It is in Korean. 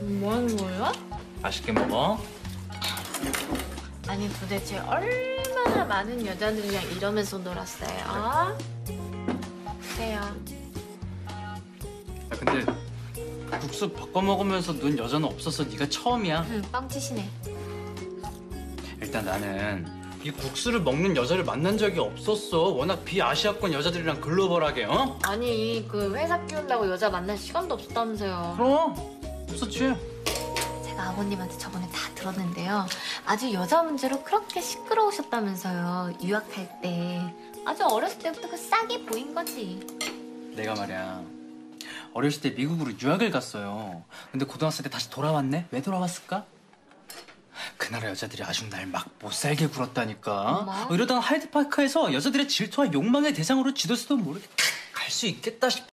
뭐 하는 거예요? 맛있게 먹어. 아니 도대체 얼마나 많은 여자들이랑 이러면서 놀았어요? 그래요. 야, 근데 국수 바꿔 먹으면서 눈 여자는 없었어. 네가 처음이야. 응, 뻥치시네. 일단 나는 이 국수를 먹는 여자를 만난 적이 없었어. 워낙 비아시아권 여자들이랑 글로벌하게, 어? 아니 그 회사 키운다고 여자 만날 시간도 없었다면서요. 그럼 없었지. 제가 아버님한테 저번에 다 들었는데요. 아주 여자 문제로 그렇게 시끄러우셨다면서요. 유학할 때. 아주 어렸을 때부터 그 싹이 보인 거지. 내가 말이야. 어렸을 때 미국으로 유학을 갔어요. 근데 고등학생 때 다시 돌아왔네? 왜 돌아왔을까? 그 나라 여자들이 아주 날 막 못 살게 굴었다니까. 엄마? 어, 이러다가 하이드파크에서 여자들의 질투와 욕망의 대상으로 지도수도 모르게 갈 수 있겠다 싶어.